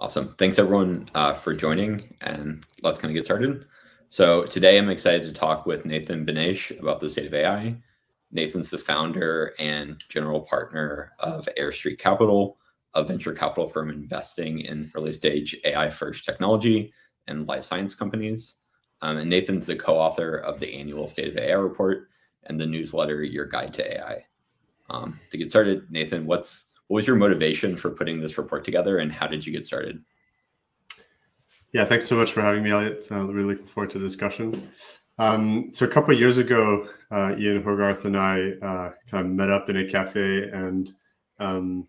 Awesome. Thanks everyone uh, for joining, and let's kind of get started. So today I'm excited to talk with Nathan Benaich about the state of AI. Nathan's the founder and general partner of Air Street Capital, a venture capital firm investing in early stage AI first technology and life science companies. Um, and Nathan's the co-author of the annual State of AI report and the newsletter Your Guide to AI. Um, to get started, Nathan, what's what was your motivation for putting this report together and how did you get started? Yeah, thanks so much for having me, Elliot. I'm uh, really looking forward to the discussion. Um, so a couple of years ago, uh, Ian Hogarth and I uh, kind of met up in a cafe, and um,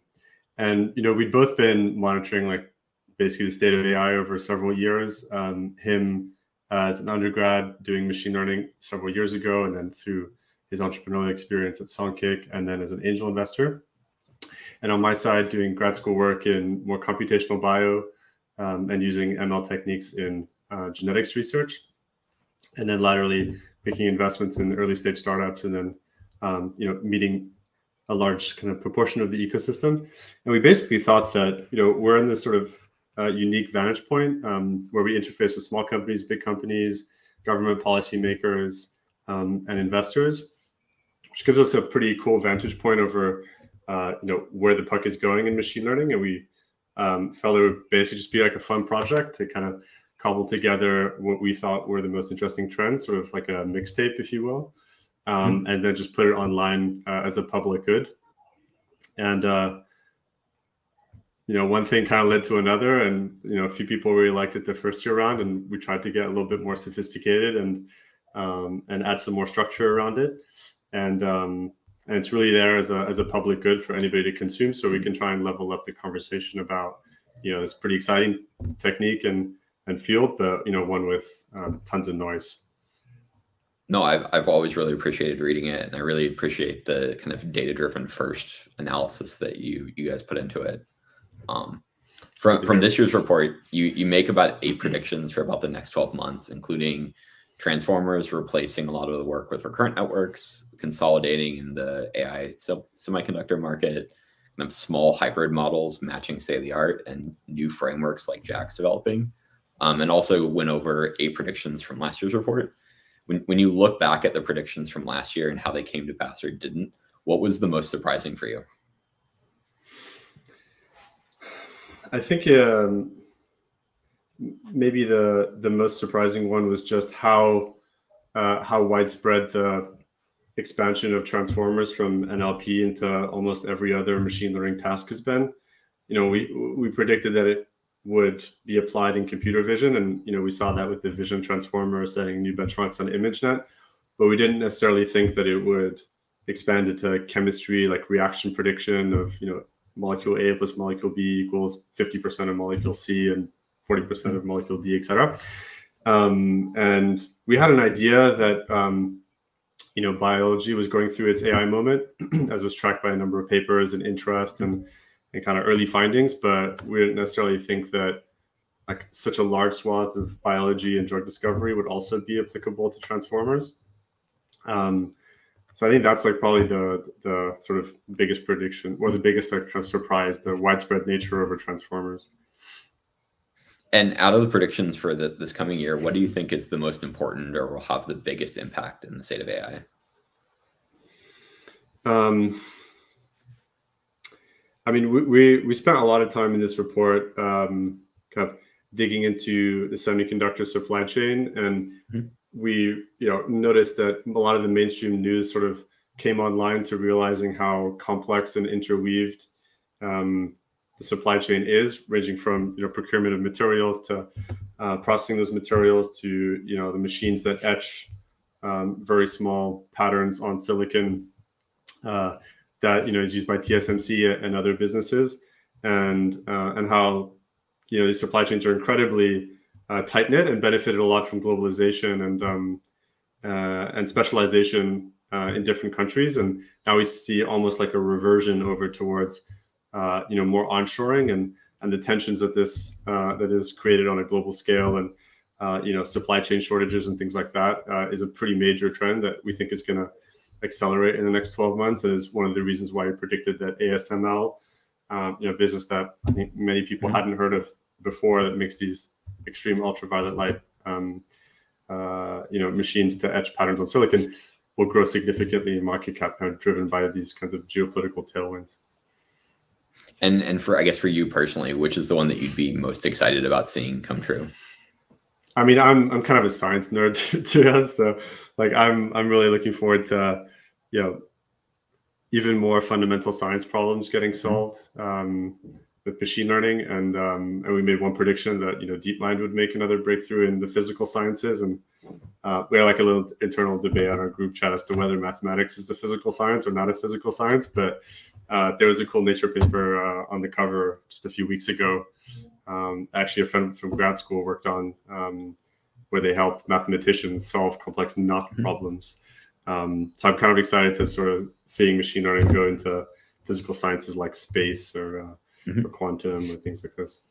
and you know we'd both been monitoring like basically the state of AI over several years. Um, him as an undergrad doing machine learning several years ago, and then through his entrepreneurial experience at Songkick, and then as an angel investor and on my side, doing grad school work in more computational bio um, and using ML techniques in uh, genetics research, and then laterally making investments in early stage startups, and then um, you know meeting a large kind of proportion of the ecosystem. And we basically thought that you know we're in this sort of uh, unique vantage point um, where we interface with small companies, big companies, government policymakers, um, and investors, which gives us a pretty cool vantage point over uh, you know where the puck is going in machine learning, and we um, felt it would basically just be like a fun project to kind of cobble together what we thought were the most interesting trends, sort of like a mixtape, if you will, um, mm-hmm. and then just put it online uh, as a public good. And uh, you know, one thing kind of led to another, and you know, a few people really liked it the first year around, and we tried to get a little bit more sophisticated and um, and add some more structure around it. And um, and it's really there as a, as a public good for anybody to consume so we can try and level up the conversation about you know this pretty exciting technique and and field but you know one with um, tons of noise. No I've, I've always really appreciated reading it and i really appreciate the kind of data driven first analysis that you you guys put into it. Um, from from this year's report you you make about eight predictions for about the next 12 months including transformers replacing a lot of the work with recurrent networks, consolidating in the AI semiconductor market, kind of small hybrid models matching state of the art, and new frameworks like JAX developing. Um, and also went over eight predictions from last year's report. When, when you look back at the predictions from last year and how they came to pass or didn't, what was the most surprising for you? I think um, maybe the the most surprising one was just how uh, how widespread the expansion of transformers from NLP into almost every other machine learning task has been. You know, we we predicted that it would be applied in computer vision, and you know we saw that with the vision transformer setting new benchmarks on ImageNet, but we didn't necessarily think that it would expand into chemistry, like reaction prediction of you know molecule A plus molecule B equals 50% of molecule C and 40% of molecule D, et cetera. Um, and we had an idea that um, you know biology was going through its AI moment, as was tracked by a number of papers and interest and and kind of early findings. But we didn't necessarily think that like such a large swath of biology and drug discovery would also be applicable to transformers. Um, so I think that's like probably the the sort of biggest prediction or the biggest like, kind of surprise, the widespread nature of transformers. And out of the predictions for the, this coming year, what do you think is the most important or will have the biggest impact in the state of AI? Um, I mean, we, we, we spent a lot of time in this report um, kind of digging into the semiconductor supply chain, and mm-hmm. we you know noticed that a lot of the mainstream news sort of came online to realizing how complex and interweaved um, the supply chain is, ranging from you know procurement of materials to uh, processing those materials to you know the machines that etch um, very small patterns on silicon uh, that you know is used by TSMC and other businesses, and uh, and how you know these supply chains are incredibly uh, tight knit and benefited a lot from globalization and um, uh, and specialization uh, in different countries, and now we see almost like a reversion over towards uh, you know more onshoring and and the tensions that this uh, that is created on a global scale and uh, you know supply chain shortages and things like that uh, is a pretty major trend that we think is going to accelerate in the next 12 months and is one of the reasons why we predicted that ASML um, you know business that I think many people mm-hmm. hadn't heard of before that makes these extreme ultraviolet light um, uh, you know machines to etch patterns on silicon will grow significantly in market cap, kind of driven by these kinds of geopolitical tailwinds. And and for I guess for you personally, which is the one that you'd be most excited about seeing come true? I mean, I'm I'm kind of a science nerd to us, so like I'm I'm really looking forward to you know even more fundamental science problems getting mm-hmm. solved um, with machine learning, and um, and we made one prediction that you know DeepMind would make another breakthrough in the physical sciences, and uh, we had like a little internal debate on our group chat as to whether mathematics is a physical science or not a physical science, but uh, there was a cool Nature paper uh, on the cover just a few weeks ago. Um, actually, a friend from grad school worked on um, where they helped mathematicians solve complex knot mm-hmm. problems. Um, so I'm kind of excited to sort of seeing machine learning go into physical sciences like space or, uh, mm-hmm. or quantum or things like this.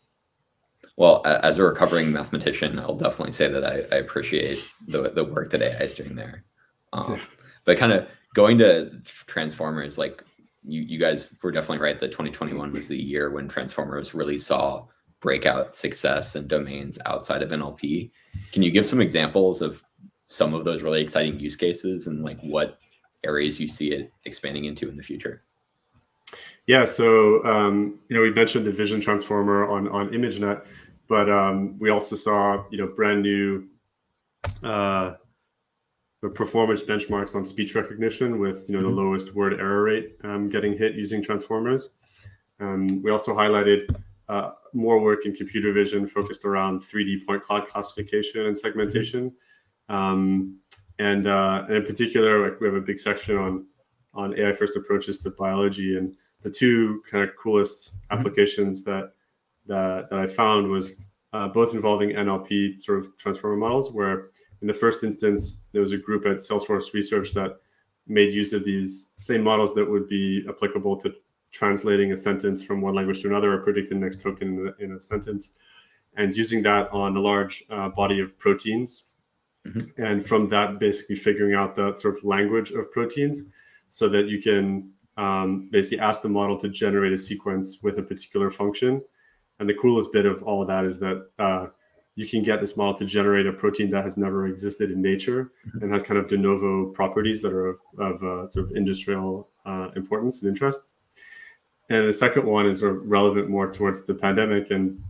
Well, as a recovering mathematician, I'll definitely say that I, I appreciate the, the work that AI is doing there. Um, yeah. But kind of going to transformers, like you, you guys were definitely right that 2021 was the year when transformers really saw breakout success in domains outside of NLP. Can you give some examples of some of those really exciting use cases and like what areas you see it expanding into in the future? Yeah, so um, you know we mentioned the vision transformer on on ImageNet, but um, we also saw you know brand new uh, performance benchmarks on speech recognition with you know mm-hmm. the lowest word error rate um, getting hit using transformers. Um, we also highlighted uh, more work in computer vision focused around 3D point cloud classification and segmentation. Um, and, uh, and in particular, like we have a big section on on AI first approaches to biology. And the two kind of coolest mm-hmm. applications that that, that I found was uh, both involving NLP sort of transformer models, where in the first instance there was a group at Salesforce Research that made use of these same models that would be applicable to translating a sentence from one language to another or predicting the next token in a, in a sentence and using that on a large uh, body of proteins mm-hmm. and from that basically figuring out the sort of language of proteins so that you can um, basically ask the model to generate a sequence with a particular function and the coolest bit of all of that is that uh, you can get this model to generate a protein that has never existed in nature mm-hmm. and has kind of de novo properties that are of, of uh, sort of industrial uh, importance and interest and the second one is sort of relevant more towards the pandemic. And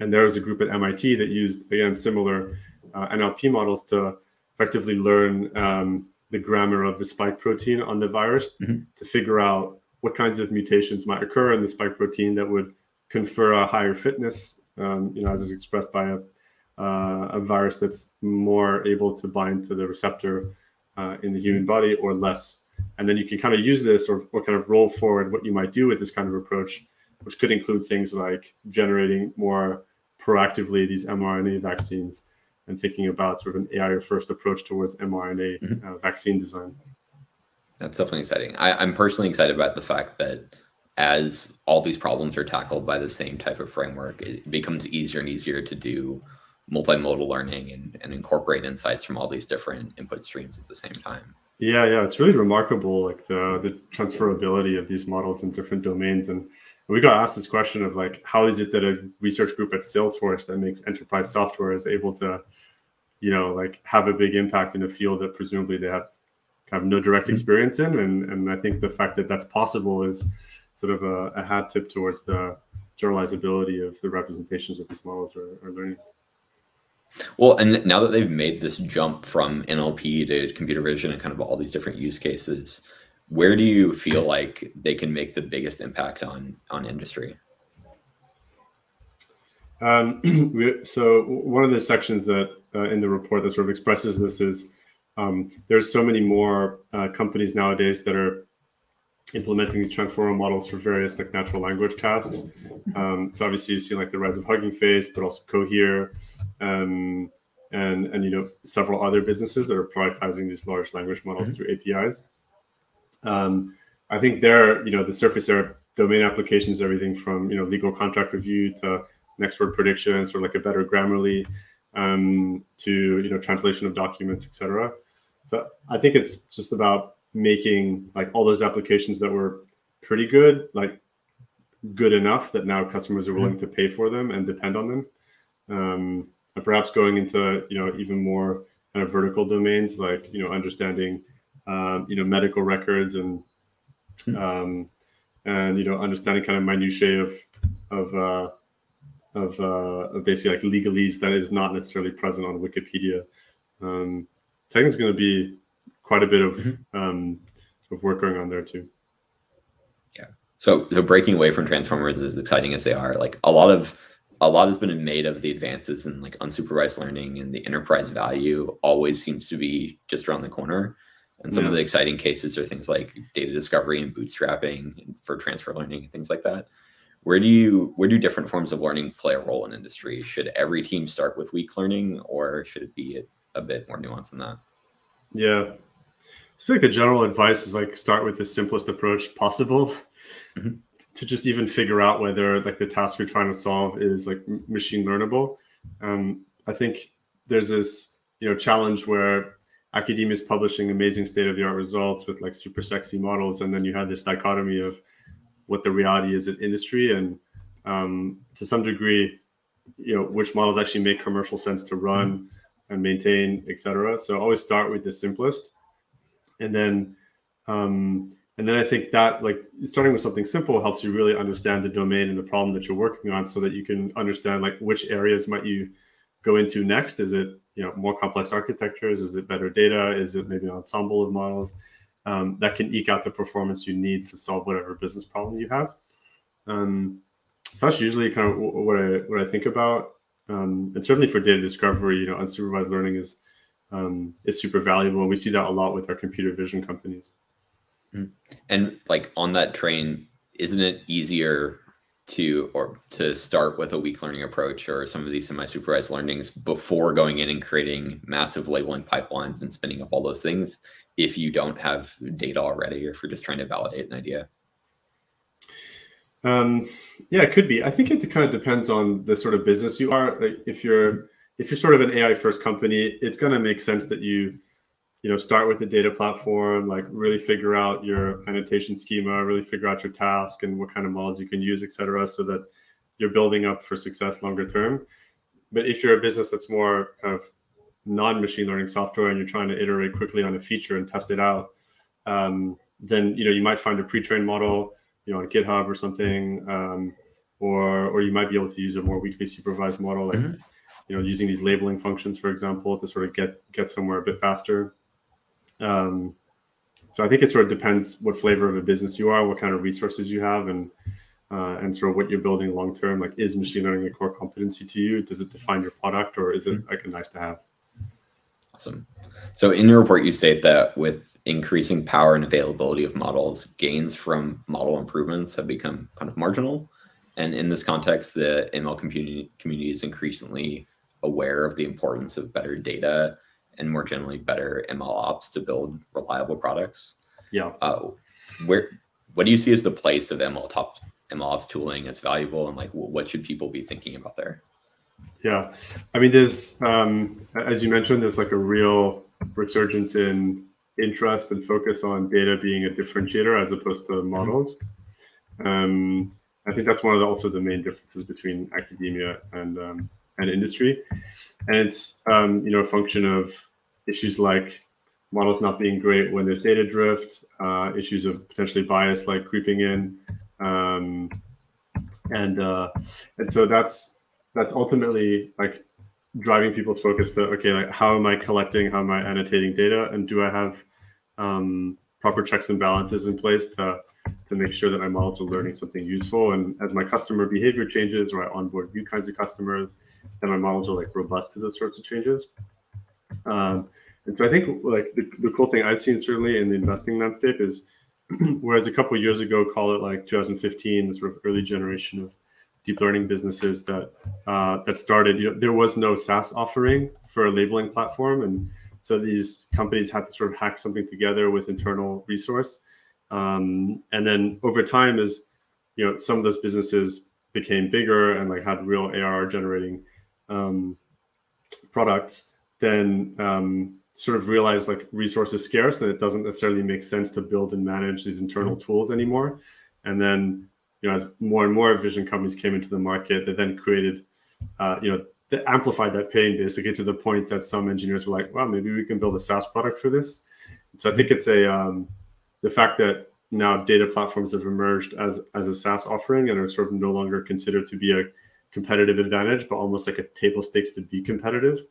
and there was a group at MIT that used again similar uh, NLP models to effectively learn um, the grammar of the spike protein on the virus mm-hmm. to figure out what kinds of mutations might occur in the spike protein that would confer a higher fitness, um, you know, as is expressed by a, uh, a virus that's more able to bind to the receptor uh, in the human body or less and then you can kind of use this or, or kind of roll forward what you might do with this kind of approach, which could include things like generating more proactively these mRNA vaccines and thinking about sort of an AI first approach towards mRNA mm-hmm. uh, vaccine design. That's definitely exciting. I, I'm personally excited about the fact that as all these problems are tackled by the same type of framework, it becomes easier and easier to do multimodal learning and, and incorporate insights from all these different input streams at the same time. Yeah, yeah, it's really remarkable, like the the transferability of these models in different domains. And we got asked this question of like, how is it that a research group at Salesforce that makes enterprise software is able to, you know, like have a big impact in a field that presumably they have of no direct mm-hmm. experience in. And and I think the fact that that's possible is sort of a, a hat tip towards the generalizability of the representations that these models are, are learning. Well, and now that they've made this jump from NLP to computer vision and kind of all these different use cases, where do you feel like they can make the biggest impact on on industry? Um, so one of the sections that uh, in the report that sort of expresses this is um, there's so many more uh, companies nowadays that are implementing these transformer models for various like natural language tasks. Um, so obviously you see like the rise of Hugging Face, but also Cohere, um, and and you know several other businesses that are productizing these large language models mm-hmm. through APIs. Um, I think there, you know, the surface area of domain applications, everything from you know legal contract review to next word predictions, or like a better Grammarly, um, to you know translation of documents, etc. So I think it's just about making like all those applications that were pretty good, like good enough that now customers are willing mm-hmm. to pay for them and depend on them. Um, and perhaps going into you know even more kind of vertical domains like you know understanding um, you know medical records and hmm. um, and you know understanding kind of minutiae of of uh, of, uh, of basically like legalese that is not necessarily present on Wikipedia. Um, I think it's going to be quite a bit of mm-hmm. um, of work going on there too. Yeah. So so breaking away from transformers is as exciting as they are, like a lot of a lot has been made of the advances in like unsupervised learning and the enterprise value always seems to be just around the corner. And some yeah. of the exciting cases are things like data discovery and bootstrapping for transfer learning and things like that. Where do you where do different forms of learning play a role in industry? Should every team start with weak learning, or should it be a, a bit more nuanced than that? Yeah, I think the general advice is like start with the simplest approach possible. Mm-hmm to just even figure out whether like the task you're trying to solve is like machine learnable. Um, I think there's this you know challenge where academia is publishing amazing state of the art results with like super sexy models, and then you have this dichotomy of what the reality is in industry, and um, to some degree, you know which models actually make commercial sense to run mm-hmm. and maintain, etc. So always start with the simplest, and then um, and then I think that like starting with something simple helps you really understand the domain and the problem that you're working on so that you can understand like which areas might you go into next. Is it, you know, more complex architectures? Is it better data? Is it maybe an ensemble of models um, that can eke out the performance you need to solve whatever business problem you have? Um, so that's usually kind of what I what I think about. Um, and certainly for data discovery, you know, unsupervised learning is um, is super valuable, and we see that a lot with our computer vision companies. Mm. And like on that train, isn't it easier to or to start with a weak learning approach or some of these semi-supervised learnings before going in and creating massive labeling pipelines and spinning up all those things if you don't have data already or if you're just trying to validate an idea? Um, yeah, it could be. I think it kind of depends on the sort of business you are. Like if you're if you're sort of an AI first company, it's going to make sense that you you know start with the data platform like really figure out your annotation schema really figure out your task and what kind of models you can use et cetera, so that you're building up for success longer term but if you're a business that's more kind of non-machine learning software and you're trying to iterate quickly on a feature and test it out um, then you know you might find a pre-trained model you know on github or something um, or or you might be able to use a more weakly supervised model like mm-hmm. You know using these labeling functions for example to sort of get get somewhere a bit faster um, so I think it sort of depends what flavor of a business you are, what kind of resources you have, and uh, and sort of what you're building long term. Like, is machine learning a core competency to you? Does it define your product, or is it mm-hmm. like a nice to have? Awesome. So in your report, you state that with increasing power and availability of models, gains from model improvements have become kind of marginal. And in this context, the ML community, community is increasingly aware of the importance of better data and more generally better ML ops to build reliable products. Yeah. Uh, where what do you see as the place of ML top ML ops tooling that's valuable and like what should people be thinking about there? Yeah, I mean, there's um, as you mentioned, there's like a real resurgence in interest and focus on data being a differentiator as opposed to models. Um, I think that's one of the, also the main differences between academia and um, and industry, and it's um, you know a function of issues like models not being great when there's data drift, uh, issues of potentially bias like creeping in, um, and uh, and so that's that's ultimately like driving people to focus to okay, like how am I collecting, how am I annotating data, and do I have um, proper checks and balances in place to to make sure that my models are learning something useful. And as my customer behavior changes, or I onboard new kinds of customers, then my models are like robust to those sorts of changes. Um, and so I think like the, the cool thing I've seen certainly in the investing landscape is whereas a couple years ago, call it like 2015, the sort of early generation of deep learning businesses that uh, that started, you know, there was no SaaS offering for a labeling platform, and so these companies had to sort of hack something together with internal resource. Um, and then over time, as you know, some of those businesses became bigger and like had real ARR generating um, products, then um, sort of realize like resources scarce and it doesn't necessarily make sense to build and manage these internal mm-hmm. tools anymore. And then you know, as more and more vision companies came into the market, they then created, uh, you know, they amplified that pain basically to the point that some engineers were like, well, maybe we can build a SaaS product for this. So I think it's a um, the fact that now data platforms have emerged as as a SaaS offering and are sort of no longer considered to be a competitive advantage, but almost like a table stakes to be competitive,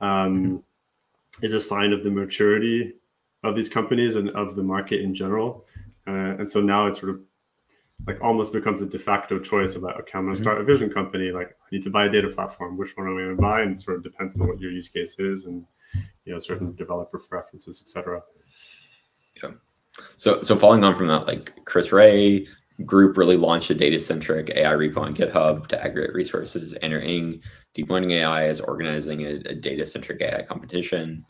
um, mm-hmm. is a sign of the maturity of these companies and of the market in general. Uh, and so now it's sort of like almost becomes a de facto choice about okay, I'm going to start a vision company. Like I need to buy a data platform. Which one am I going to buy? And it sort of depends on what your use case is and you know certain developer preferences, etc. Yeah. So so following on from that, like Chris Ré group really launched a data centric AI repo on GitHub to aggregate resources. Andrew Deep Learning AI, is organizing a, a data centric AI competition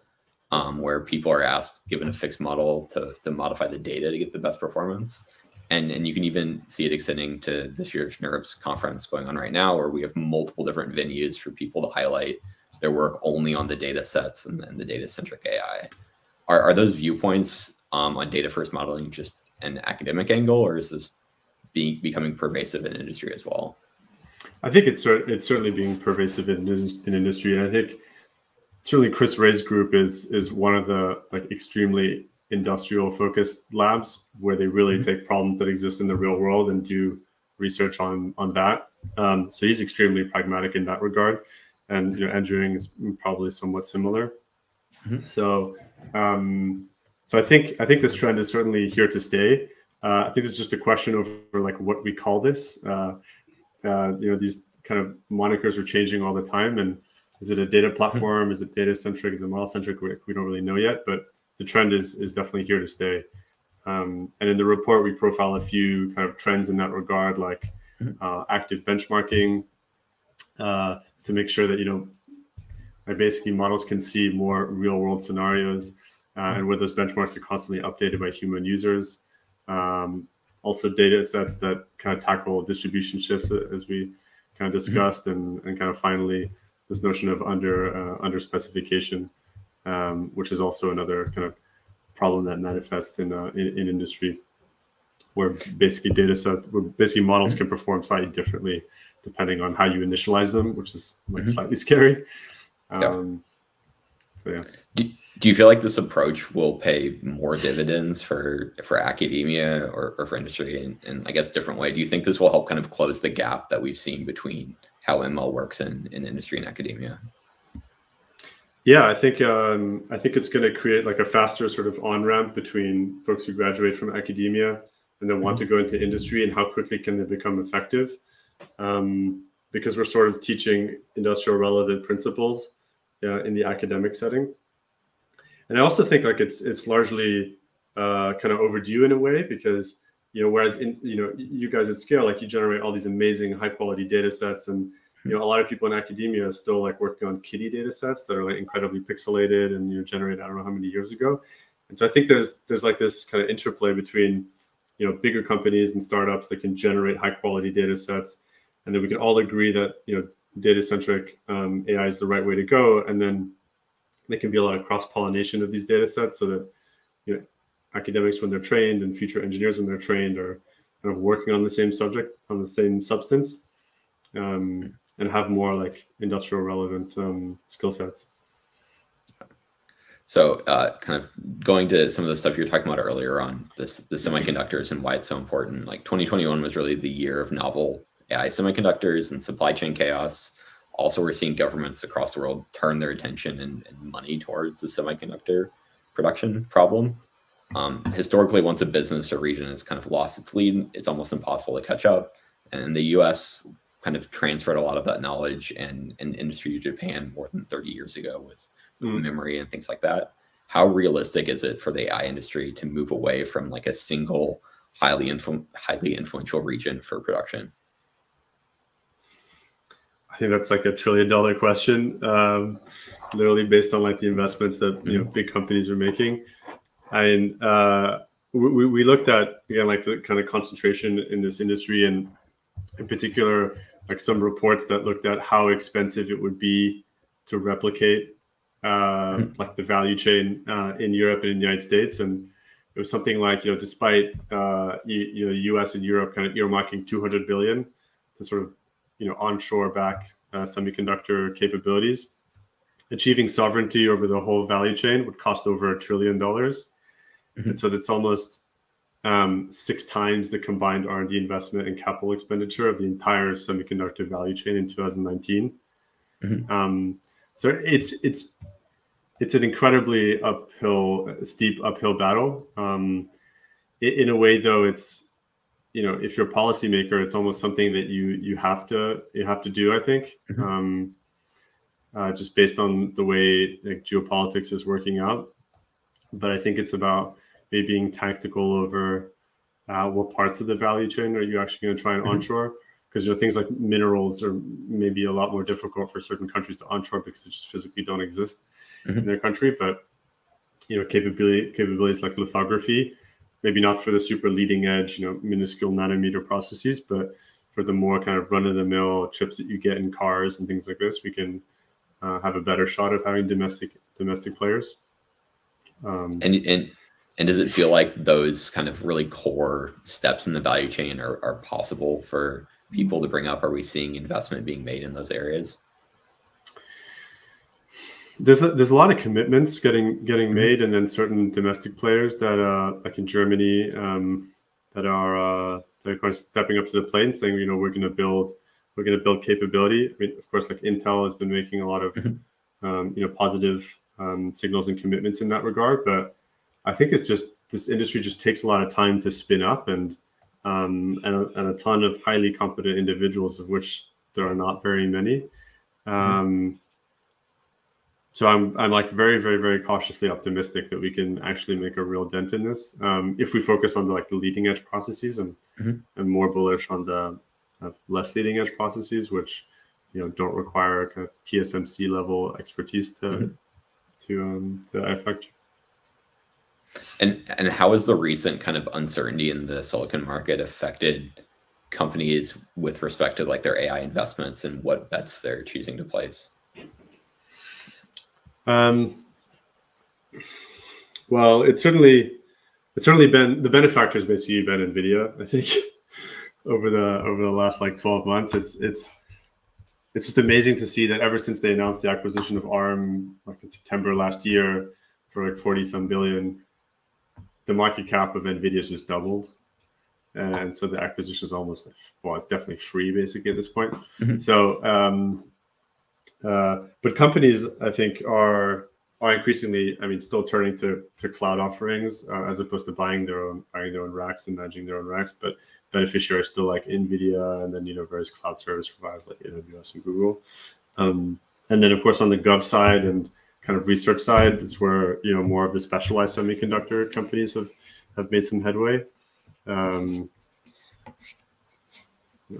um, where people are asked, given a fixed model, to, to modify the data to get the best performance and and you can even see it extending to this year's NeurIPS conference going on right now, where we have multiple different venues for people to highlight their work only on the data sets and, and the data centric AI. Are, are those viewpoints um, on data first modeling just an academic angle, or is this being becoming pervasive in industry as well? I think it's it's certainly being pervasive in, in industry, and I think certainly Chris Ré's group is is one of the like extremely industrial focused labs where they really mm-hmm. take problems that exist in the real world and do research on on that. Um, so he's extremely pragmatic in that regard, and you know Andrew Ng is probably somewhat similar. Mm-hmm. So um, so I think I think this trend is certainly here to stay. Uh, I think it's just a question of like what we call this. Uh, uh, you know, these kind of monikers are changing all the time, and is it a data mm-hmm. platform? Is it data centric? Is it model centric? We, we don't really know yet, but the trend is is definitely here to stay. Um, and in the report, we profile a few kind of trends in that regard, like mm-hmm. uh, active benchmarking, uh, to make sure that you know, like basically models can see more real world scenarios, uh, mm-hmm. and where those benchmarks are constantly updated by human users. Um, also, data sets that kind of tackle distribution shifts, as we kind of mm-hmm. discussed, mm-hmm. and, and kind of finally this notion of under uh, under specification um, which is also another kind of problem that manifests in, uh, in, in industry, where basically data set, where basically models can perform slightly differently depending on how you initialize them, which is like mm-hmm. slightly scary. Um, So yeah. Do, do you feel like this approach will pay more dividends for for academia or, or for industry in, in I guess different way? Do you think this will help kind of close the gap that we've seen between how ML works in, in industry and academia? Yeah, I think um, I think it's going to create like a faster sort of on ramp between folks who graduate from academia and then want mm-hmm. to go into industry and how quickly can they become effective. Um, because we're sort of teaching industrial relevant principles uh, in the academic setting, and I also think like it's it's largely uh, kind of overdue in a way because you know whereas in you know you guys at scale like you generate all these amazing high quality data sets and you know a lot of people in academia are still like working on KITTI data sets that are like incredibly pixelated and you know generated i don't know how many years ago. And so i think there's there's like this kind of interplay between you know bigger companies and startups that can generate high quality data sets and then we can all agree that you know data centric um, ai is the right way to go. And then there can be a lot of cross pollination of these data sets so that you know academics when they're trained and future engineers when they're trained are kind of working on the same subject on the same substance um, and have more like industrial relevant um, skill sets. So, uh, kind of going to some of the stuff you were talking about earlier on this, the semiconductors and why it's so important. Like 2021 was really the year of novel AI semiconductors and supply chain chaos. Also, we're seeing governments across the world turn their attention and, and money towards the semiconductor production problem. Um, historically, once a business or region has kind of lost its lead, it's almost impossible to catch up. And the U.S kind of transferred a lot of that knowledge and, and industry to Japan more than 30 years ago with, with mm. memory and things like that. How realistic is it for the AI industry to move away from like a single highly influ- highly influential region for production? I think that's like a trillion dollar question, um, literally based on like the investments that you know mm-hmm. big companies are making. And uh, we, we looked at again like the kind of concentration in this industry, and in particular like some reports that looked at how expensive it would be to replicate uh, mm-hmm. like the value chain uh, in Europe and in the United States. And it was something like you know despite uh, you, you know the U.S. and Europe kind of earmarking 200 billion to sort of you know onshore back uh, semiconductor capabilities, achieving sovereignty over the whole value chain would cost over a trillion dollars, mm-hmm. and so that's almost um, six times the combined R&D investment and capital expenditure of the entire semiconductor value chain in 2019. Mm-hmm. Um, so it's it's it's an incredibly uphill, steep uphill battle. Um, in a way, though, it's you know if you're a policymaker, it's almost something that you you have to you have to do. I think. Mm-hmm. Um, uh, just based on the way like, geopolitics is working out, but I think it's about maybe being tactical over uh, what parts of the value chain are you actually going to try and mm-hmm. onshore because you know things like minerals are maybe a lot more difficult for certain countries to onshore because they just physically don't exist mm-hmm. in their country. But you know, capability capabilities like lithography, maybe not for the super leading edge, you know, minuscule nanometer processes, but for the more kind of run of the mill chips that you get in cars and things like this, we can uh, have a better shot of having domestic domestic players. Um, and and and does it feel like those kind of really core steps in the value chain are, are possible for people to bring up? Are we seeing investment being made in those areas? There's a, there's a lot of commitments getting getting mm-hmm. made, and then certain domestic players that uh, like in Germany um, that are uh, that are kind of stepping up to the plate and saying, you know, we're going to build we're going to build capability. I mean, of course, like Intel has been making a lot of mm-hmm. um, you know positive um, signals and commitments in that regard, but I think it's just this industry just takes a lot of time to spin up and um, and, a, and, a, ton of highly competent individuals, of which there are not very many. Mm-hmm. Um, so I'm I'm like very very very cautiously optimistic that we can actually make a real dent in this um, if we focus on the like the leading edge processes and mm-hmm. and more bullish on the uh, less leading edge processes, which you know don't require kind of TSMC level expertise to mm-hmm. to um, to affect and and how has the recent kind of uncertainty in the silicon market affected companies with respect to like their AI investments and what bets they're choosing to place? Um, well, it's certainly it's certainly been the benefactor benefactors basically been Nvidia. I think over the over the last like twelve months, it's it's it's just amazing to see that ever since they announced the acquisition of ARM like in September last year for like forty some billion, the market cap of Nvidia has just doubled, and so the acquisition is almost well, it's definitely free basically at this point. Mm-hmm. So, um, uh, but companies I think are are increasingly, I mean, still turning to to cloud offerings uh, as opposed to buying their own buying their own racks and managing their own racks. But beneficiaries still like Nvidia, and then you know various cloud service providers like AWS and Google. Um, and then of course on the gov side and kind of research side it's where you know more of the specialized semiconductor companies have have made some headway. Um, yeah.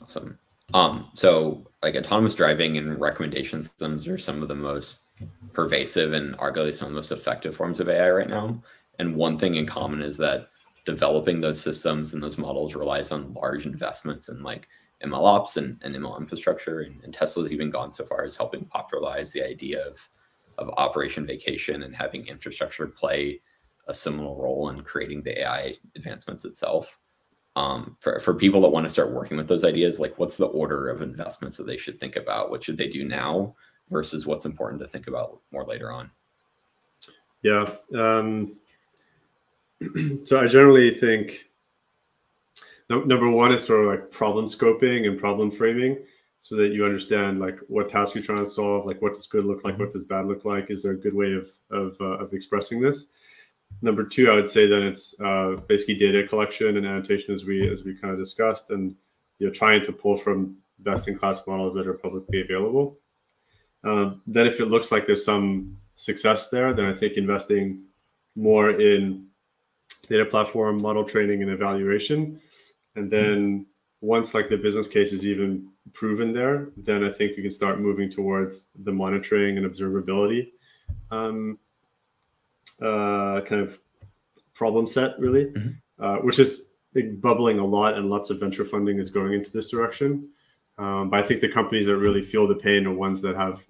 Awesome. Um, so like autonomous driving and recommendation systems are some of the most pervasive and arguably some of the most effective forms of AI right now. And one thing in common is that developing those systems and those models relies on large investments in like ML ops and, and ML infrastructure. And, and Tesla's even gone so far as helping popularize the idea of, of operation vacation and having infrastructure play a similar role in creating the AI advancements itself. Um, for, for people that want to start working with those ideas, like what's the order of investments that they should think about? What should they do now versus what's important to think about more later on? Yeah. Um, so I generally think no, number one is sort of like problem scoping and problem framing so that you understand like what task you're trying to solve like what does good look like mm-hmm. what does bad look like is there a good way of of, uh, of expressing this number two i would say then it's uh, basically data collection and annotation as we as we kind of discussed and you know trying to pull from best in class models that are publicly available. Um, then if it looks like there's some success there then i think investing more in data platform model training and evaluation. And then once like the business case is even proven there, then I think you can start moving towards the monitoring and observability um, uh, kind of problem set, really, mm-hmm. uh, which is bubbling a lot, and lots of venture funding is going into this direction. Um, but I think the companies that really feel the pain are ones that have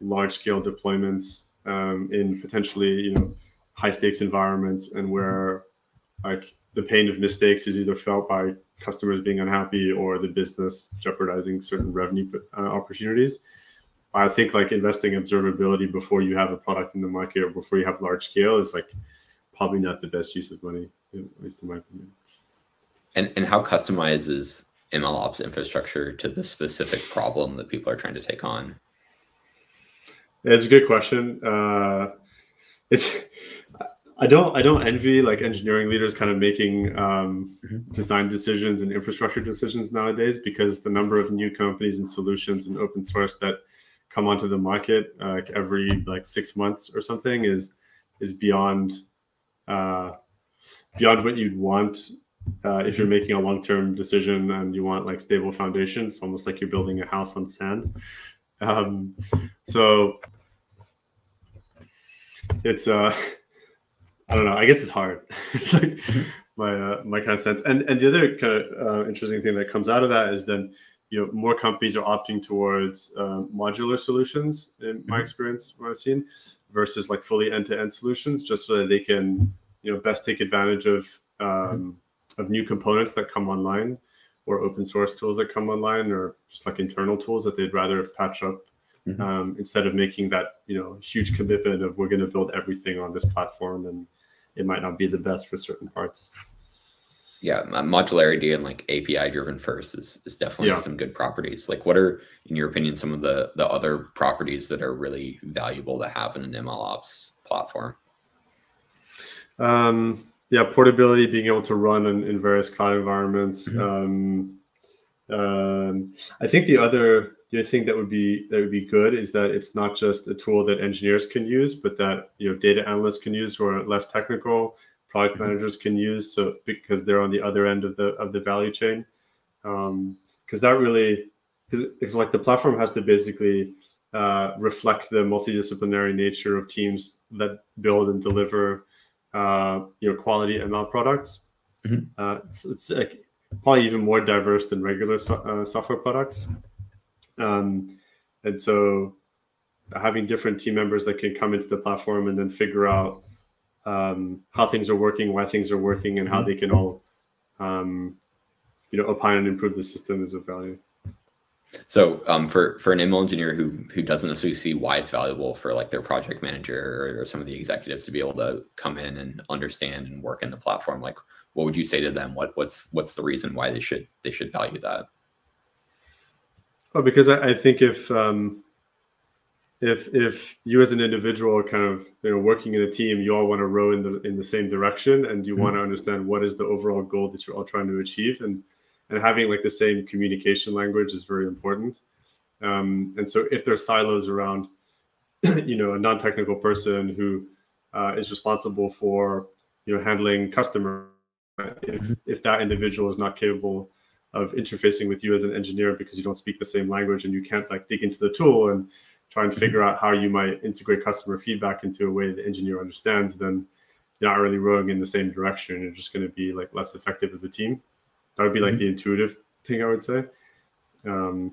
large scale deployments um, in potentially, you know, high stakes environments and where like the pain of mistakes is either felt by customers being unhappy or the business jeopardizing certain revenue uh, opportunities. I think like investing observability before you have a product in the market or before you have large scale is like probably not the best use of money, at least in my opinion. And and how customizes MLOps infrastructure to the specific problem that people are trying to take on? It's a good question. Uh, it's I don't I don't envy like engineering leaders kind of making um, mm-hmm. design decisions and infrastructure decisions nowadays because the number of new companies and solutions and open source that come onto the market uh, every like six months or something is is beyond uh, beyond what you'd want uh, if you're mm-hmm. making a long term decision and you want like stable foundations, almost like you're building a house on sand. Um, so it's uh I don't know. I guess it's hard. it's like my uh, my kind of sense. And and the other kind of uh, interesting thing that comes out of that is then you know more companies are opting towards uh, modular solutions in my mm-hmm. experience what I've seen versus like fully end to end solutions, just so that they can you know best take advantage of um, mm-hmm. of new components that come online or open source tools that come online or just like internal tools that they'd rather patch up mm-hmm. um, instead of making that you know huge commitment of we're going to build everything on this platform and it might not be the best for certain parts. Yeah, modularity and like API driven first is, is definitely yeah. some good properties. Like, what are, in your opinion, some of the the other properties that are really valuable to have in an MLOps platform? Um, yeah, portability, being able to run in, in various cloud environments. Mm-hmm. Um, um, I think the other the other thing that would be that would be good is that it's not just a tool that engineers can use, but that you know data analysts can use who are less technical, product managers can use. So because they're on the other end of the of the value chain, because um, that really because it's like the platform has to basically uh, reflect the multidisciplinary nature of teams that build and deliver uh, you know quality ML products. Mm-hmm. Uh, it's, it's like probably even more diverse than regular so, uh, software products. Um, and so having different team members that can come into the platform and then figure out um, how things are working, why things are working, and how mm-hmm. they can all, um, you know, opine and improve the system is of value. So, um, for for an ML engineer who who doesn't necessarily see why it's valuable for like their project manager or, or, some of the executives to be able to come in and understand and work in the platform, like what would you say to them? What what's what's the reason why they should they should value that? Well, because I, I think if um, if if you as an individual are kind of you know working in a team, you all want to row in the in the same direction, and you mm-hmm. want to understand what is the overall goal that you're all trying to achieve, and and having like the same communication language is very important. Um, and so if there's silos around, you know, a non-technical person who uh, is responsible for you know handling customer, if mm-hmm. if that individual is not capable of interfacing with you as an engineer because you don't speak the same language and you can't like dig into the tool and try and mm-hmm. figure out how you might integrate customer feedback into a way the engineer understands, then you're not really rowing in the same direction. You're just going to be like less effective as a team. That would be like mm-hmm. the intuitive thing I would say. Um,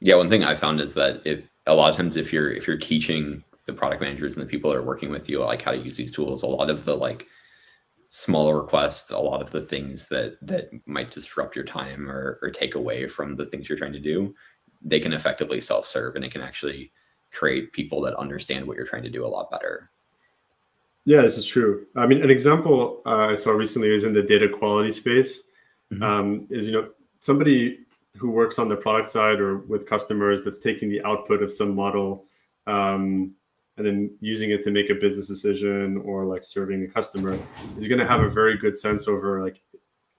yeah, one thing I found is that it a lot of times if you're if you're teaching the product managers and the people that are working with you like how to use these tools, a lot of the like smaller requests, a lot of the things that that might disrupt your time or, or take away from the things you're trying to do, they can effectively self-serve and it can actually create people that understand what you're trying to do a lot better. Yeah, this is true. I mean, an example uh, I saw recently is in the data quality space. Mm-hmm. Um, is you know somebody who works on the product side or with customers that's taking the output of some model um, and then using it to make a business decision or like serving a customer is going to have a very good sense over like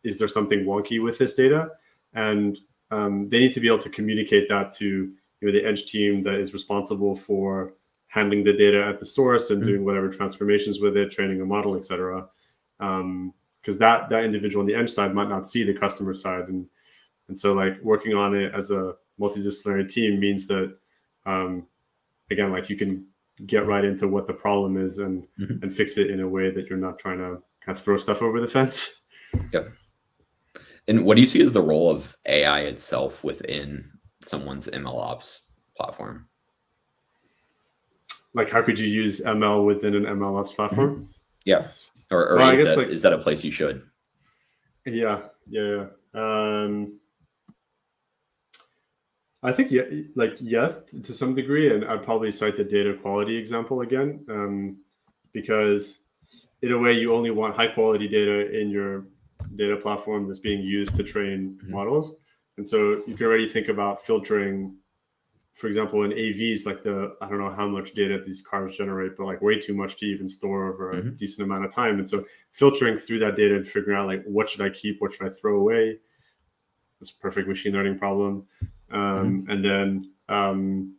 is there something wonky with this data and um, they need to be able to communicate that to you know the edge team that is responsible for handling the data at the source and mm-hmm. doing whatever transformations with it training a model etc um, because that that individual on the edge side might not see the customer side and and so like working on it as a multidisciplinary team means that um, again like you can get right into what the problem is and mm-hmm. and fix it in a way that you're not trying to kind of throw stuff over the fence. Yep. And what do you see as the role of AI itself within someone's MLOps platform? like how could you use ML within an MLOps platform? Mm-hmm. Yeah, or, or well, is, that, like, is that a place you should? Yeah, yeah, yeah. Um, I think yeah, like yes, to some degree, and I'd probably cite the data quality example again, um, because in a way, you only want high quality data in your data platform that's being used to train mm-hmm. models, and so you can already think about filtering for example, in AVs, like the I don't know how much data these cars generate, but like way too much to even store over mm-hmm. a decent amount of time. And so filtering through that data and figuring out like what should I keep, what should I throw away. That's a perfect machine learning problem. Um, mm-hmm. And then um,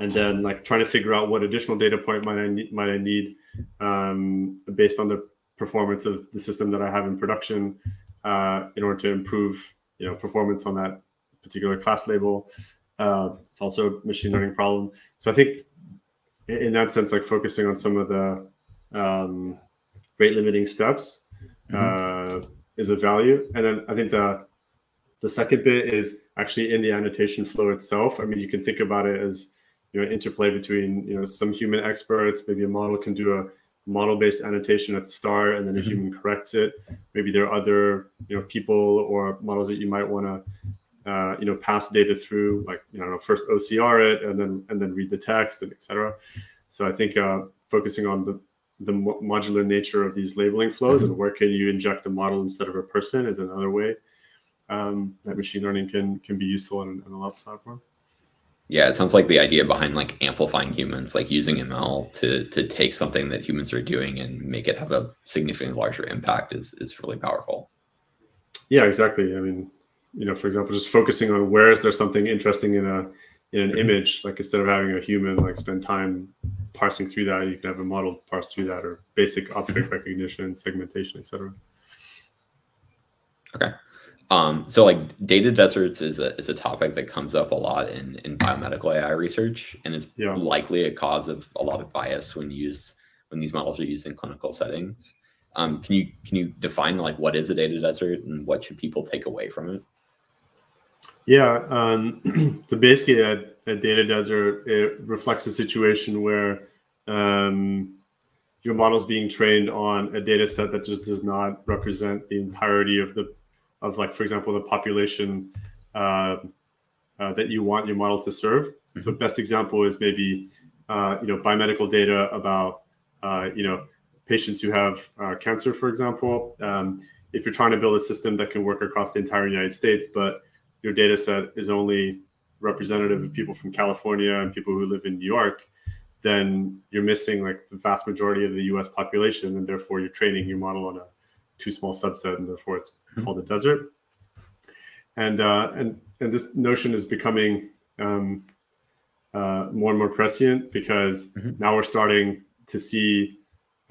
and then like trying to figure out what additional data point might I need, might I need um, based on the performance of the system that I have in production uh, in order to improve you know performance on that particular class label uh, it's also a machine learning problem. So I think in that sense, like focusing on some of the um, rate limiting steps mm-hmm. uh, is a value. And then I think the the second bit is actually in the annotation flow itself. I mean, you can think about it as you know interplay between you know some human experts. Maybe a model can do a model-based annotation at the start, and then a mm-hmm. human corrects it. Maybe there are other you know people or models that you might want to uh, you know, pass data through, like you know, first OCR it and then and then read the text and etc. So I think uh, focusing on the the modular nature of these labeling flows mm-hmm. and where can you inject a model instead of a person is another way um, that machine learning can can be useful in, in a lab platform. Yeah, it sounds like the idea behind like amplifying humans, like using ML to to take something that humans are doing and make it have a significantly larger impact is is really powerful. Yeah, exactly. I mean, you know, for example, just focusing on where is there something interesting in a in an mm-hmm. image, like instead of having a human like spend time parsing through that, you can have a model parse through that, or basic object mm-hmm. recognition, segmentation, etc. Okay. Um, so like data deserts is a, is a topic that comes up a lot in, in biomedical AI research and is yeah. likely a cause of a lot of bias when used when these models are used in clinical settings. Um, can you can you define like what is a data desert and what should people take away from it? Yeah. Um, so basically, a, a, data desert it reflects a situation where um, your model is being trained on a data set that just does not represent the entirety of the of like, for example, the population uh, uh, that you want your model to serve. Mm-hmm. So, best example is maybe uh, you know biomedical data about uh, you know patients who have uh, cancer, for example. Um, if you're trying to build a system that can work across the entire United States, but your data set is only representative of people from California and people who live in New York, then you're missing like the vast majority of the US population. And therefore you're training your model on a too small subset and therefore it's mm-hmm. called a desert. And, uh, and, and this notion is becoming um, uh, more and more prescient because mm-hmm. now we're starting to see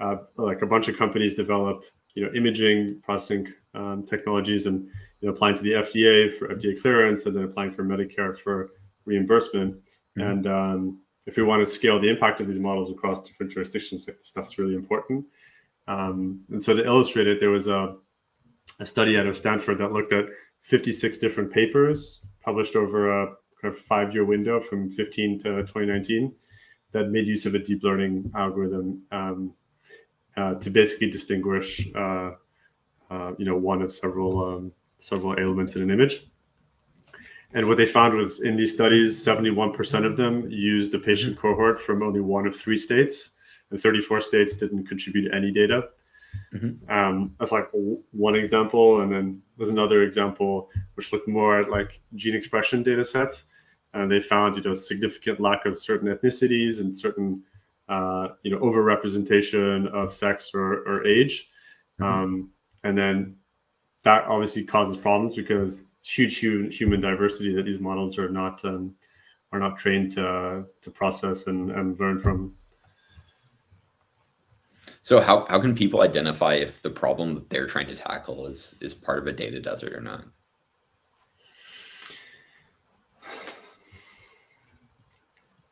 uh, like a bunch of companies develop, you know, imaging processing um, technologies and you know, applying to the FDA for FDA clearance and then applying for Medicare for reimbursement. Mm-hmm. And um, if we want to scale the impact of these models across different jurisdictions, like, stuff's really important. Um, and so to illustrate it, there was a, a study out of Stanford that looked at 56 different papers published over a kind of five-year window from 15 to 2019 that made use of a deep learning algorithm um, uh, to basically distinguish, uh, uh, you know, one of several um, several elements in an image. And what they found was in these studies, 71% of them used the patient cohort from only one of three states, and 34 states didn't contribute any data. Mm-hmm. Um, that's like one example. And then there's another example which looked more at like gene expression data sets. And they found, you know, significant lack of certain ethnicities and certain, uh, you know, overrepresentation of sex or, or age. Mm-hmm. Um, and then that obviously causes problems because it's huge human human diversity that these models are not um, are not trained to to process and, and learn from. So how, how can people identify if the problem that they're trying to tackle is is part of a data desert or not?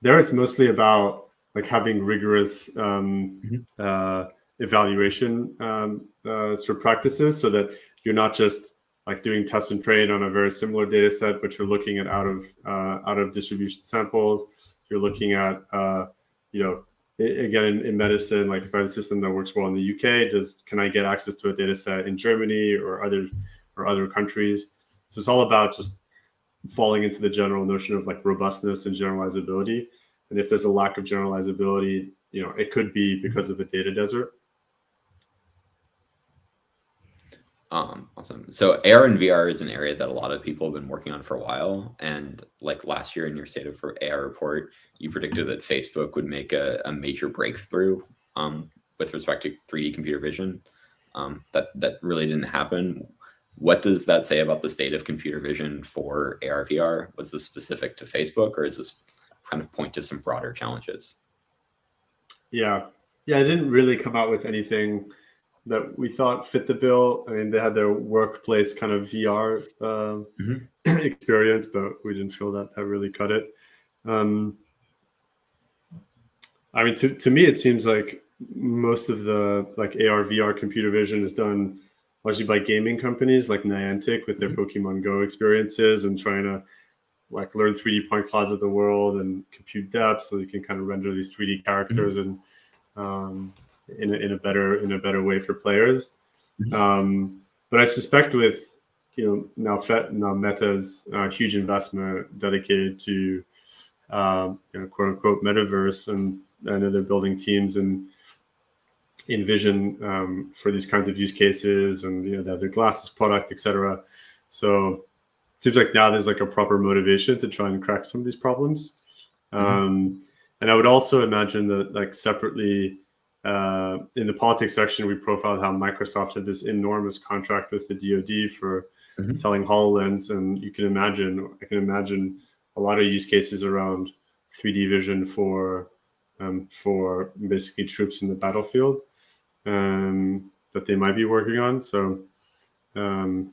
There it's mostly about like having rigorous um, mm-hmm. uh, evaluation um, uh, sort of practices so that you're not just like doing test and train on a very similar data set, but you're looking at out of uh, out of distribution samples. You're looking at uh, you know, again in, in, medicine, like if I have a system that works well in the UK, does can I get access to a data set in Germany or other or other countries? So it's all about just falling into the general notion of like robustness and generalizability. And if there's a lack of generalizability, you know, it could be because of a data desert. Um, awesome. So AR and VR is an area that a lot of people have been working on for a while. And like last year in your state of AI report, you predicted that Facebook would make a, a major breakthrough um, with respect to 3D computer vision. Um, that that really didn't happen. What does that say about the state of computer vision for AR VR? Was this specific to Facebook, or is this kind of point to some broader challenges? Yeah, yeah, I didn't really come out with anything that we thought fit the bill. I mean, they had their workplace kind of VR uh, mm-hmm. experience, but we didn't feel that that really cut it. Um, I mean, to, to me, it seems like most of the like AR VR computer vision is done largely by gaming companies like Niantic with their mm-hmm. Pokemon Go experiences and trying to like learn 3D point clouds of the world and compute depth so you can kind of render these 3D characters mm-hmm. and um, in a, in a better in a better way for players. Mm-hmm. Um, but I suspect with you know now Fet, now Meta's uh, huge investment dedicated to um, you know, quote unquote metaverse, and I know they're building teams and envision um, for these kinds of use cases, and you know they have their glasses product, etc. So it seems like now there's like a proper motivation to try and crack some of these problems. Mm-hmm. Um, and I would also imagine that like separately uh, in the politics section, we profiled how Microsoft had this enormous contract with the DoD for mm-hmm. selling Hololens, and you can imagine, I can imagine a lot of use cases around 3D vision for um, for basically troops in the battlefield um, that they might be working on. So, um,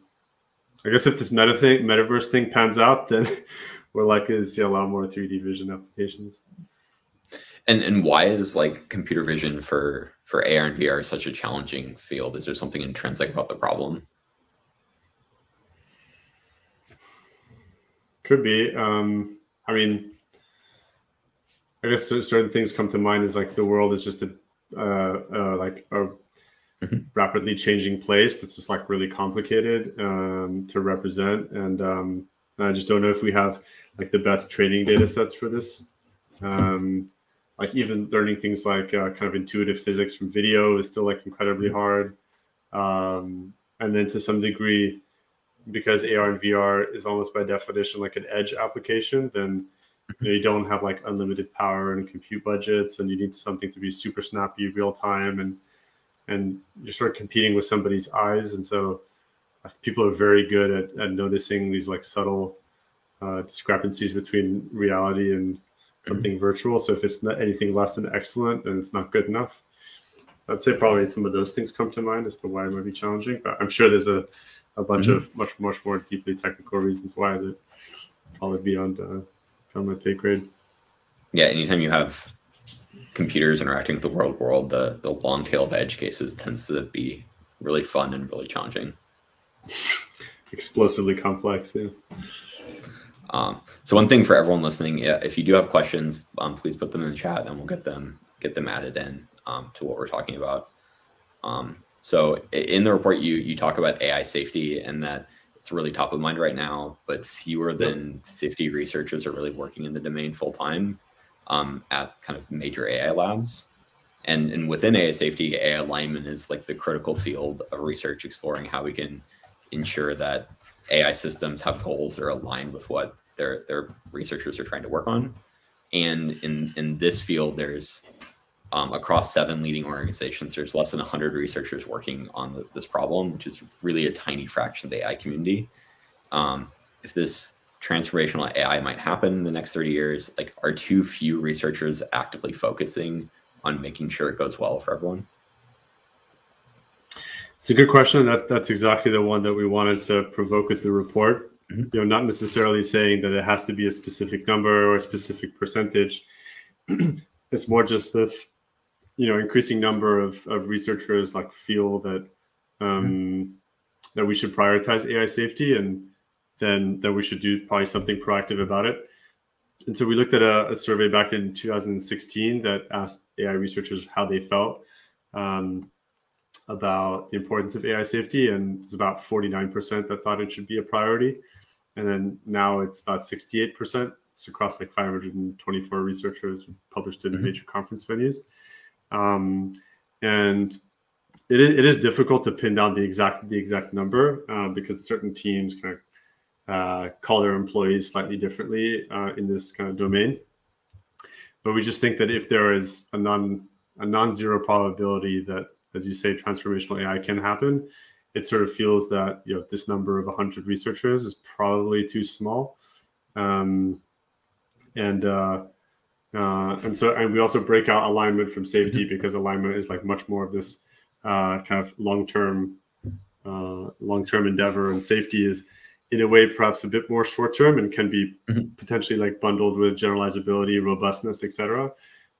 I guess if this meta thing, metaverse thing pans out, then we're likely to see a lot more 3D vision applications. And and why is like computer vision for for AR and VR such a challenging field? Is there something intrinsic about the problem? Could be. Um, I mean, I guess certain things come to mind is like the world is just a uh, uh, like a mm-hmm. rapidly changing place that's just like really complicated um, to represent, and um, I just don't know if we have like the best training data sets for this. Um, like even learning things like uh, kind of intuitive physics from video is still like incredibly mm-hmm. hard um, and then to some degree because ar and vr is almost by definition like an edge application then you, know, you don't have like unlimited power and compute budgets and you need something to be super snappy real time and and you're sort of competing with somebody's eyes and so like, people are very good at, at noticing these like subtle uh, discrepancies between reality and something mm-hmm. virtual. So if it's not anything less than excellent, then it's not good enough. I'd say probably some of those things come to mind as to why it might be challenging. But I'm sure there's a, a bunch mm-hmm. of much much more deeply technical reasons why that probably beyond uh, beyond my pay grade. Yeah, anytime you have computers interacting with the world world, the the long tail of edge cases tends to be really fun and really challenging. Explosively complex, yeah. Um, so one thing for everyone listening, if you do have questions, um, please put them in the chat and we'll get them get them added in um, to what we're talking about. Um, so in the report, you you talk about AI safety and that it's really top of mind right now, but fewer than 50 researchers are really working in the domain full time um, at kind of major AI labs. And, and within AI safety, AI alignment is like the critical field of research exploring how we can ensure that AI systems have goals that are aligned with what their their researchers are trying to work on. And in in this field, there's um, across seven leading organizations, there's less than 100 researchers working on the, this problem, which is really a tiny fraction of the AI community. Um, if this transformational AI might happen in the next 30 years, like are too few researchers actively focusing on making sure it goes well for everyone? It's a good question. That that's exactly the one that we wanted to provoke with the report. Mm-hmm. You know, not necessarily saying that it has to be a specific number or a specific percentage. it's more just the you know increasing number of, of researchers like feel that um, mm-hmm. that we should prioritize AI safety and then that we should do probably something proactive about it. and so we looked at a, a, survey back in 2016 that asked AI researchers how they felt um, about the importance of AI safety, and it's about 49% that thought it should be a priority, and then now it's about 68%. It's across like 524 researchers published in mm-hmm. major conference venues, um, and it is, it is difficult to pin down the exact the exact number uh, because certain teams kind of uh, call their employees slightly differently uh, in this kind of domain. But we just think that if there is a non a non-zero probability that, as you say, transformational AI can happen, it sort of feels that you know this number of 100 researchers is probably too small, um, and uh, uh, and so and we also break out alignment from safety mm-hmm. because alignment is like much more of this uh, kind of long-term uh, long-term endeavor, and safety is in a way perhaps a bit more short-term and can be mm-hmm. potentially like bundled with generalizability, robustness, etc.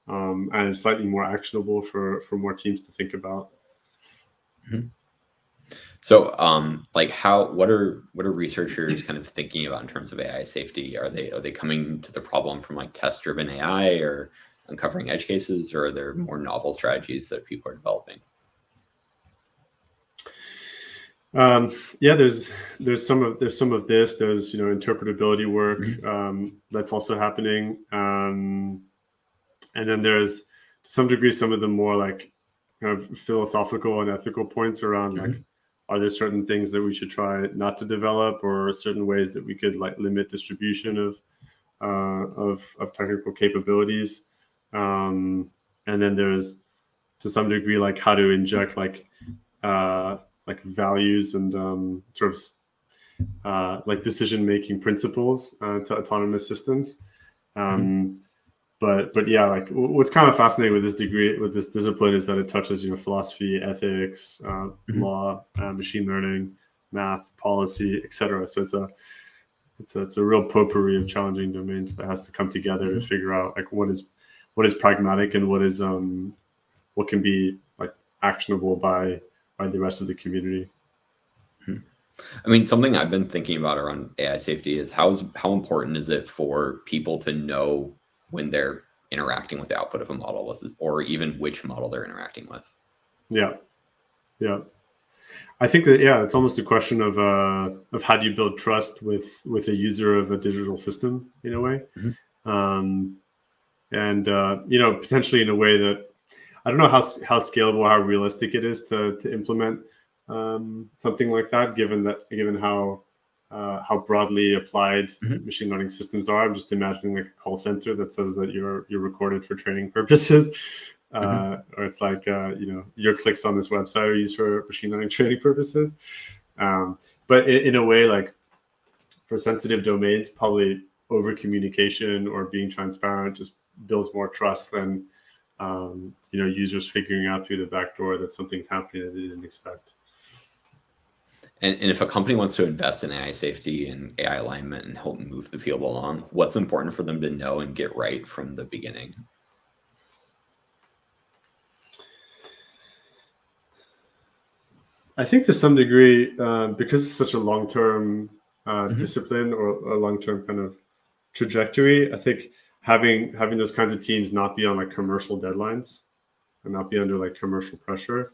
Um, and it's slightly more actionable for for more teams to think about. Mm-hmm. So, um, like, how what are what are researchers kind of thinking about in terms of AI safety? Are they are they coming to the problem from like test-driven AI or uncovering edge cases, or are there more novel strategies that people are developing? Um, yeah, there's there's some of there's some of this. There's you know interpretability work mm-hmm. um, that's also happening, um, and then there's to some degree some of the more like kind of philosophical and ethical points around mm-hmm. like are there certain things that we should try not to develop or certain ways that we could like limit distribution of uh, of of technical capabilities, um, and then there's to some degree like how to inject like uh, like values and um, sort of uh, like decision making principles uh, to autonomous systems. Um, mm-hmm. But but yeah, like what's kind of fascinating with this degree with this discipline is that it touches you know philosophy, ethics, uh, mm-hmm. law, uh, machine learning, math, policy, etc. So it's a it's a, it's a real potpourri of challenging domains that has to come together mm-hmm. to figure out like what is what is pragmatic and what is um what can be like actionable by by the rest of the community. Hmm. I mean, something I've been thinking about around AI safety is how how important is it for people to know when they're interacting with the output of a model with, or even which model they're interacting with. Yeah, yeah. I think that yeah, it's almost a question of uh, of how do you build trust with with a user of a digital system in a way, mm-hmm. um, and uh, you know potentially in a way that I don't know how how scalable, how realistic it is to to implement um, something like that, given that given how uh, how broadly applied mm-hmm. machine learning systems are. I'm just imagining like a call center that says that you're you're recorded for training purposes, uh, mm-hmm. or it's like uh, you know your clicks on this website are used for machine learning training purposes. Um, but in, in, a way, like for sensitive domains, probably over communication or being transparent just builds more trust than um, you know users figuring out through the back door that something's happening that they didn't expect. And, and if a company wants to invest in AI safety and AI alignment and help move the field along, what's important for them to know and get right from the beginning? I think to some degree, uh, because it's such a long-term uh, mm-hmm. discipline or a long-term kind of trajectory, I think having having those kinds of teams not be on like commercial deadlines and not be under like commercial pressure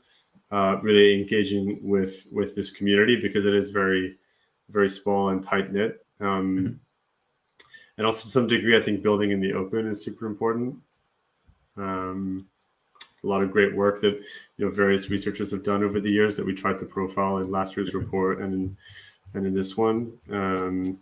uh, really engaging with with this community because it is very very small and tight knit um, mm-hmm. and also to some degree i think building in the open is super important um, a lot of great work that you know various researchers have done over the years that we tried to profile in last year's report and in, and in this one um,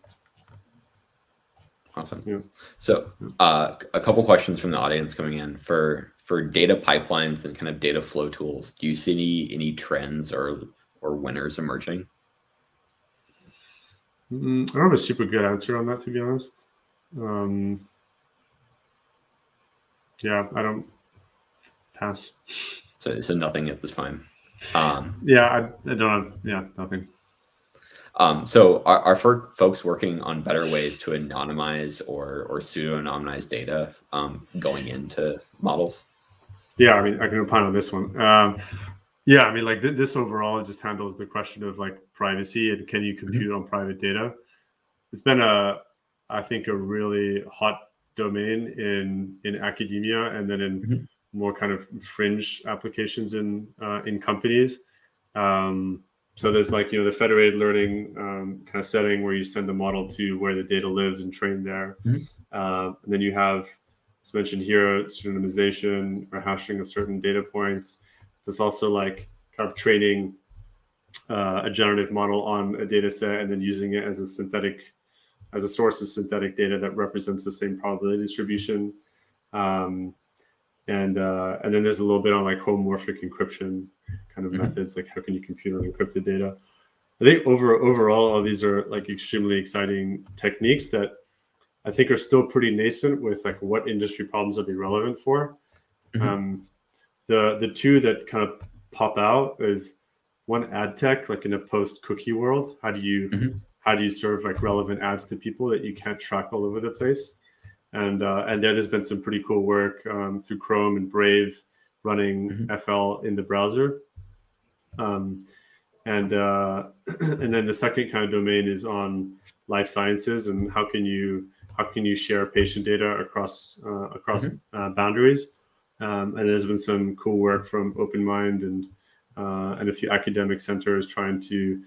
Awesome. Yeah. So, uh, a couple questions from the audience coming in for for data pipelines and kind of data flow tools. Do you see any any trends or or winners emerging? Mm, I don't have a super good answer on that, to be honest. Um, yeah, I don't pass. So, so nothing at this time. Um, yeah, I, I don't have. Yeah, nothing. Um, so are, are folks working on better ways to anonymize or or pseudo anonymize data um, going into models? Yeah, I mean, I can opine on this one. Um, yeah, I mean, like th- this overall just handles the question of like privacy and can you mm-hmm. compute mm-hmm. on private data. It's been a, I think, a really hot domain in in academia and then in mm-hmm. more kind of fringe applications in uh, in companies. Um, so there's like you know the federated learning um, kind of setting where you send the model to where the data lives and train there, mm-hmm. uh, and then you have as mentioned here pseudonymization or hashing of certain data points. There's also like kind of training uh, a generative model on a data set and then using it as a synthetic as a source of synthetic data that represents the same probability distribution. Um, and uh, and then there's a little bit on like homomorphic encryption kind of mm-hmm. methods, like how can you compute unencrypted data. I think over overall, all these are like extremely exciting techniques that I think are still pretty nascent with like what industry problems are they relevant for. Mm-hmm. Um, the the two that kind of pop out is one ad tech, like in a post cookie world. How do you mm-hmm how do you serve like relevant ads to people that you can't track all over the place? And uh, and there, there's been some pretty cool work um, through Chrome and Brave running mm-hmm. FL in the browser. Um, and uh, and then the second kind of domain is on life sciences and how can you how can you share patient data across uh, across mm-hmm. uh, boundaries? Um, and there's been some cool work from OpenMined and uh, and a few academic centers trying to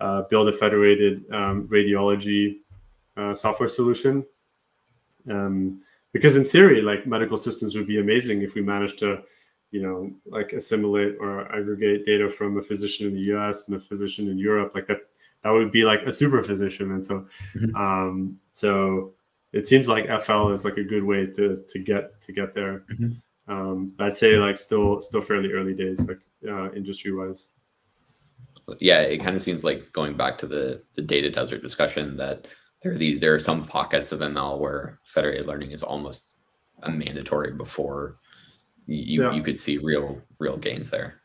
uh, build a federated um, radiology uh, software solution. Um, because in theory, like medical systems would be amazing if we managed to, you know, like assimilate or aggregate data from a physician in the U.S. and a physician in Europe. Like that, that would be like a super physician. And so, mm-hmm. um, so it seems like FL is like a good way to to get to get there. Mm-hmm. Um, I'd say like still still fairly early days. Like uh, industry wise. Yeah, it kind of seems like going back to the the data desert discussion that there are these there are some pockets of ML where federated learning is almost a mandatory before you yeah. you could see real real gains there.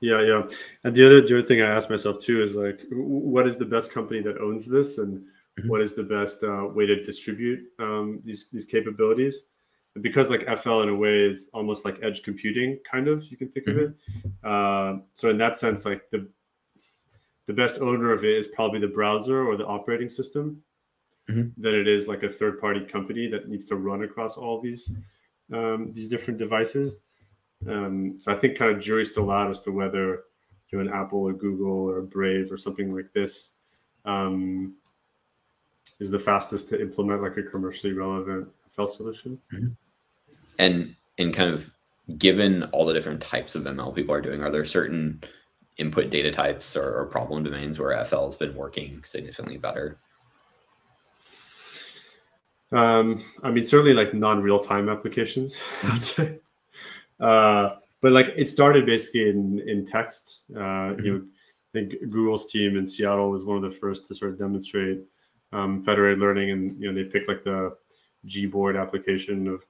Yeah, yeah. And the other, the other thing I ask myself too is like, what is the best company that owns this, and mm-hmm. what is the best uh, way to distribute um, these these capabilities? because like FL in a way is almost like edge computing, kind of you can think mm-hmm. of it. Uh, so in that sense, like the the best owner of it is probably the browser or the operating system mm-hmm. than it is like a third party company that needs to run across all these um, these different devices. Um, so I think kind of jury's still out as to whether you know an Apple or Google or Brave or something like this um, is the fastest to implement like a commercially relevant FL solution. Mm-hmm and and kind of given all the different types of ML people are doing, are there certain input data types or, or problem domains where FL has been working significantly better? Um, I mean, certainly like non-real time applications, I'd say. Uh, but like it started basically in in text. Uh, mm-hmm. You know, I think Google's team in Seattle was one of the first to sort of demonstrate um, federated learning, and you know they picked like the Gboard application of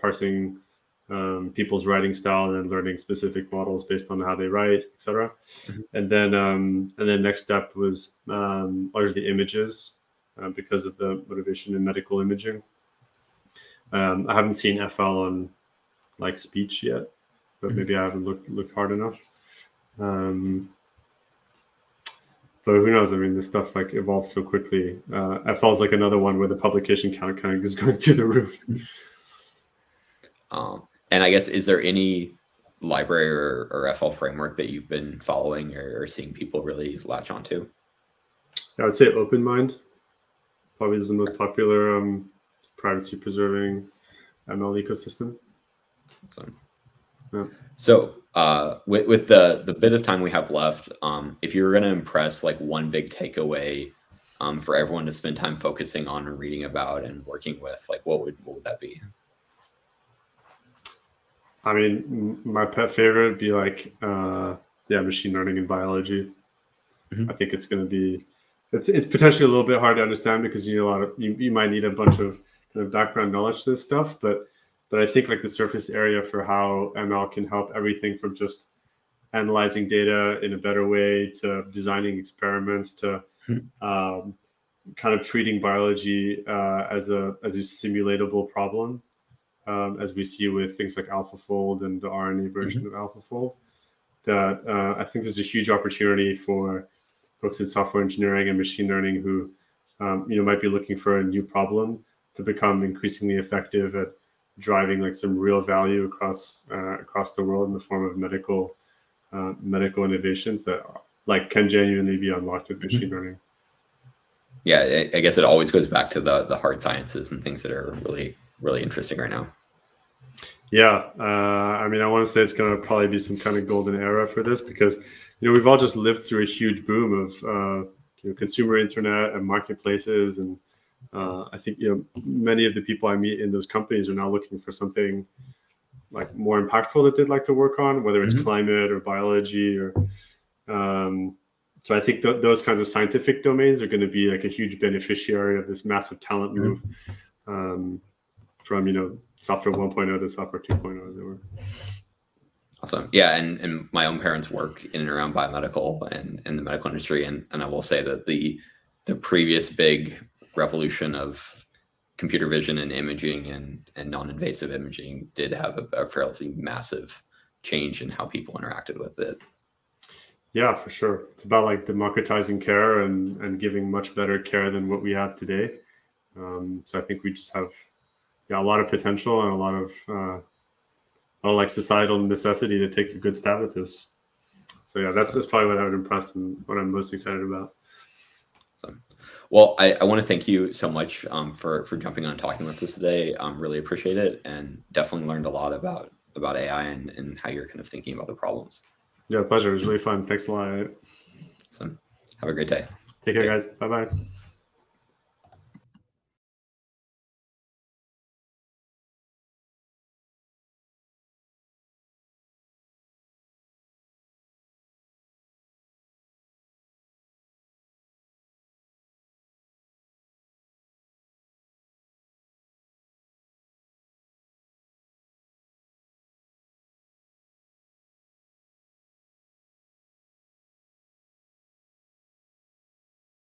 parsing um, people's writing style and then learning specific models based on how they write, etc. Mm-hmm. And then um, and then next step was um, largely images uh, because of the motivation in medical imaging. Um, I haven't seen FL on like speech yet, but mm-hmm. maybe I haven't looked looked hard enough. Um, but who knows? I mean, this stuff like evolves so quickly. Uh, FL is like another one where the publication count kind of is going through the roof. Um, and I guess is there any library or, or FL framework that you've been following or, or seeing people really latch onto? I would say OpenMined probably is the most popular um, privacy preserving ML ecosystem. Awesome. Yeah. So uh, with, with the the bit of time we have left, um, if you were going to impress like one big takeaway um, for everyone to spend time focusing on and reading about and working with, like what would what would that be? I mean, my pet favorite would be like, uh, yeah, machine learning and biology. Mm-hmm. I think it's going to be, it's it's potentially a little bit hard to understand because you need a lot of you, you might need a bunch of kind of background knowledge to this stuff, but but I think like the surface area for how ML can help everything from just analyzing data in a better way to designing experiments to mm-hmm. um, kind of treating biology uh, as a as a simulatable problem um, as we see with things like AlphaFold and the RNA version mm-hmm. of AlphaFold. That uh, I think there's a huge opportunity for folks in software engineering and machine learning who, um, you know, might be looking for a new problem to become increasingly effective at driving like some real value across uh, across the world in the form of medical uh, medical innovations that like can genuinely be unlocked with machine mm-hmm. learning. Yeah, I guess it always goes back to the the hard sciences and things that are really really interesting right now. Yeah, uh, I mean, I want to say it's going to probably be some kind of golden era for this because you know we've all just lived through a huge boom of uh, you know, consumer internet and marketplaces, and uh, I think you know many of the people I meet in those companies are now looking for something like more impactful that they'd like to work on, whether it's mm-hmm. climate or biology or. Um, so I think th- those kinds of scientific domains are going to be like a huge beneficiary of this massive talent move um, from you know software 1.0 to software 2.0 as it were. Awesome. Yeah, and, and my own parents work in and around biomedical and in the medical industry, and and I will say that the the previous big revolution of computer vision and imaging and and non-invasive imaging did have a, a fairly massive change in how people interacted with it. Yeah, for sure. It's about like democratizing care and and giving much better care than what we have today. Um, so I think we just have yeah a lot of potential and a lot of uh, well, like societal necessity to take a good stab at this. So yeah, that's just probably what I would impress and what I'm most excited about. Well, I, I want to thank you so much um, for for jumping on and talking with us today. Um, really appreciate it, and definitely learned a lot about about AI and, and how you're kind of thinking about the problems. Yeah, pleasure. It was really fun. Thanks a lot. So, have a great day. Take care, guys. Bye bye.